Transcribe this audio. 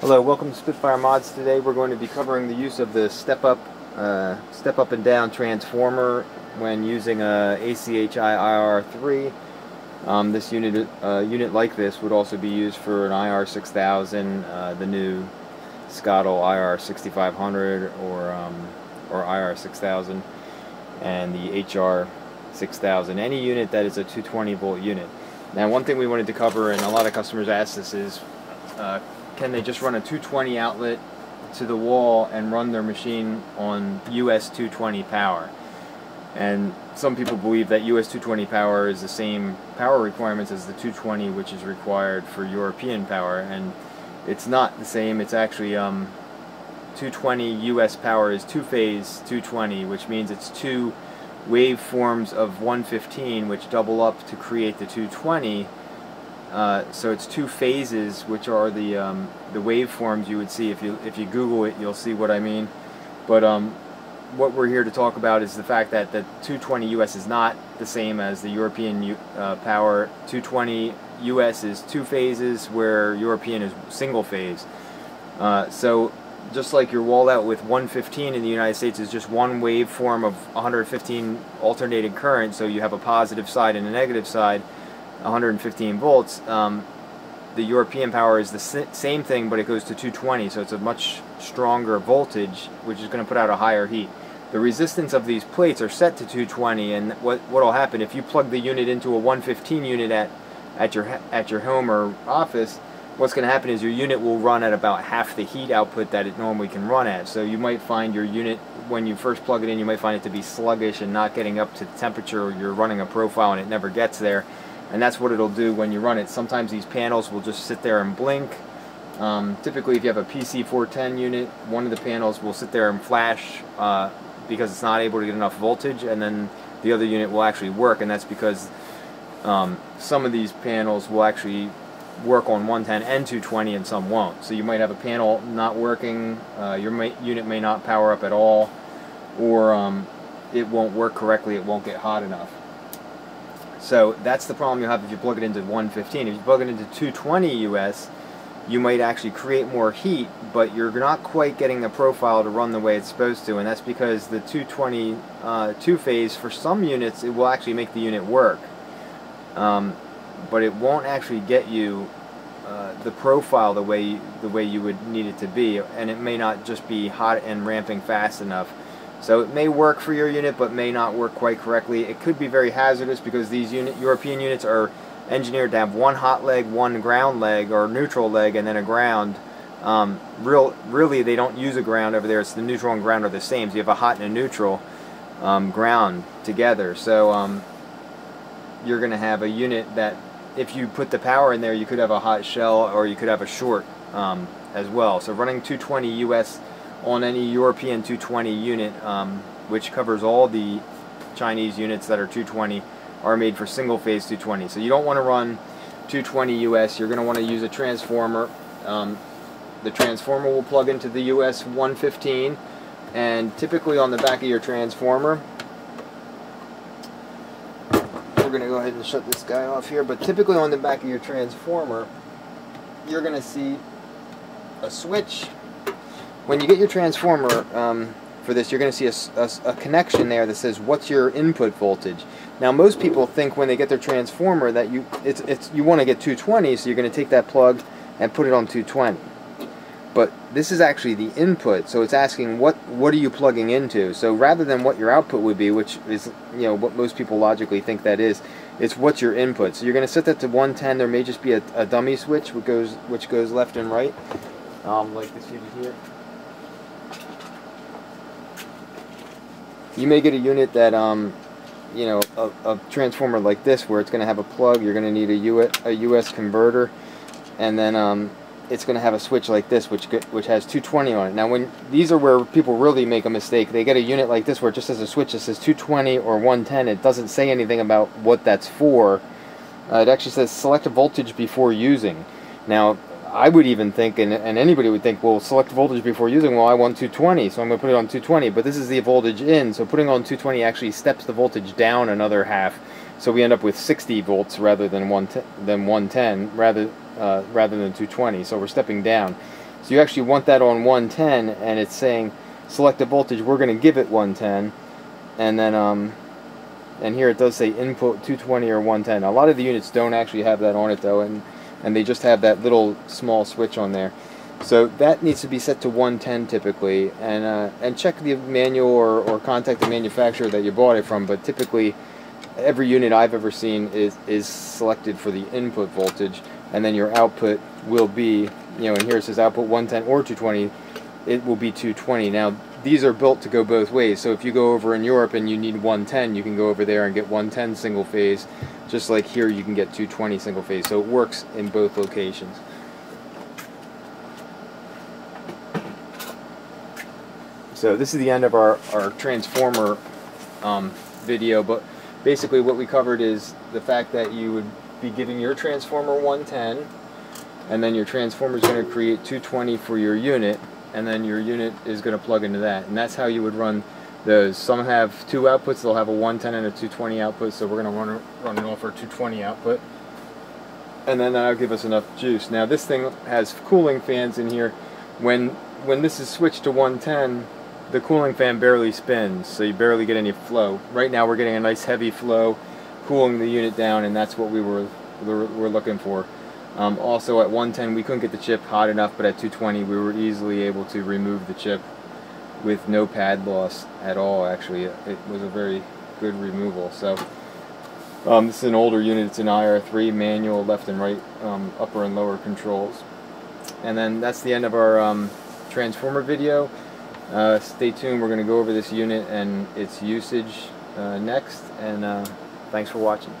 Hello, welcome to Spitfire Mods. Today we're going to be covering the use of the step up, uh, step up and down transformer when using a ACHI IR3. Um, this unit, uh, unit like this would also be used for an IR6000, uh, the new Scotle IR6500 or um, or IR6000, and the HR6000. Any unit that is a 220 volt unit. Now, one thing we wanted to cover, and a lot of customers ask this, is uh, can they just run a 220 outlet to the wall and run their machine on US 220 power? And some people believe that US 220 power is the same power requirements as the 220 which is required for European power and it's not the same it's actually um, 220 US power is two phase 220 which means it's two waveforms of 115 which double up to create the 220 uh, so it's two phases, which are the um, the waveforms you would see if you if you Google it, you'll see what I mean. But um, what we're here to talk about is the fact that the 220 US is not the same as the European uh, power. 220 US is two phases, where European is single phase. Uh, so just like your wall out with 115 in the United States is just one waveform of 115 alternating current, so you have a positive side and a negative side 115 volts. Um, the European power is the same thing, but it goes to 220, so it's a much stronger voltage, which is going to put out a higher heat. The resistance of these plates are set to 220, and what what will happen if you plug the unit into a 115 unit at at your at your home or office? What's going to happen is your unit will run at about half the heat output that it normally can run at. So you might find your unit when you first plug it in, you might find it to be sluggish and not getting up to the temperature. You're running a profile and it never gets there and that's what it'll do when you run it. Sometimes these panels will just sit there and blink. Um, typically, if you have a PC410 unit, one of the panels will sit there and flash uh, because it's not able to get enough voltage, and then the other unit will actually work, and that's because um, some of these panels will actually work on 110 and 220 and some won't. So you might have a panel not working, uh, your unit may not power up at all, or um, it won't work correctly, it won't get hot enough. So that's the problem you have if you plug it into 115. If you plug it into 220 US, you might actually create more heat, but you're not quite getting the profile to run the way it's supposed to, and that's because the 220 uh, two-phase, for some units, it will actually make the unit work. Um, but it won't actually get you uh, the profile the way the way you would need it to be, and it may not just be hot and ramping fast enough. So it may work for your unit, but may not work quite correctly. It could be very hazardous because these unit, European units are engineered to have one hot leg, one ground leg, or neutral leg, and then a ground. Um, real, really, they don't use a ground over there. It's the neutral and ground are the same. So you have a hot and a neutral um, ground together. So um, you're going to have a unit that, if you put the power in there, you could have a hot shell or you could have a short um, as well. So running 220 US on any European 220 unit, um, which covers all the Chinese units that are 220, are made for single phase 220. So you don't want to run 220 US, you're going to want to use a transformer. Um, the transformer will plug into the US 115 and typically on the back of your transformer we're going to go ahead and shut this guy off here but typically on the back of your transformer you're going to see a switch when you get your transformer um, for this, you're going to see a, a, a, connection there that says what's your input voltage. Now, most people think when they get their transformer that you it's, it's you want to get 220, so you're going to take that plug and put it on 220. But this is actually the input, so it's asking what what are you plugging into. So rather than what your output would be, which is you know what most people logically think that is, it's what's your input. So you're going to set that to 110. There may just be a, a dummy switch which goes which goes left and right, um, like this here. You may get a unit that um, you know a, a, transformer like this where it's going to have a plug you're going to need a US, a US converter and then um, it's going to have a switch like this which which has 220 on it. Now when these are where people really make a mistake. They get a unit like this where it just has a switch that says 220 or 110 it doesn't say anything about what that's for. Uh, it actually says select a voltage before using. Now I would even think, and, and anybody would think, well, select voltage before using, well, I want 220, so I'm going to put it on 220, but this is the voltage in, so putting on 220 actually steps the voltage down another half, so we end up with 60 volts rather than 110, than 110 rather, uh, rather than 220, so we're stepping down. So you actually want that on 110, and it's saying select a voltage. We're going to give it 110, and then um, and here it does say input 220 or 110. A lot of the units don't actually have that on it though, and and they just have that little small switch on there. So that needs to be set to 110 typically, and uh, and check the manual or, or contact the manufacturer that you bought it from. But typically, every unit I've ever seen is is selected for the input voltage, and then your output will be, you know, and here it says output 110 or 220. It will be 220. Now these are built to go both ways. So if you go over in Europe and you need 110, you can go over there and get 110 single phase, just like here you can get 220 single phase. So it works in both locations. So this is the end of our, our transformer um, video, but basically what we covered is the fact that you would be giving your transformer 110, and then your transformer is going to create 220 for your unit, and then your unit is going to plug into that. And that's how you would run those. Some have two outputs, they'll have a 110 and a 220 output, so we're going to run, run it off our 220 output. And then that'll give us enough juice. Now this thing has cooling fans in here. When, when this is switched to 110, the cooling fan barely spins, so you barely get any flow. Right now we're getting a nice heavy flow, cooling the unit down, and that's what we were, were, looking for. Um, also at 110 we couldn't get the chip hot enough, but at 220 we were easily able to remove the chip with no pad loss at all actually. It was a very good removal. So um, this is an older unit, it's an IR3 manual left and right um, upper and lower controls. And then that's the end of our um, transformer video. Uh, stay tuned. We're going to go over this unit and its usage uh, next. And uh, thanks for watching.